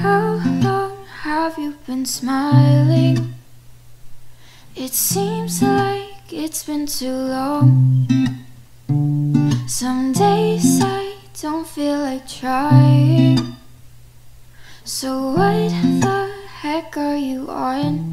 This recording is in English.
How long have you been smiling? It seems like it's been too long. Some days I don't feel like trying. So, what the heck are you on?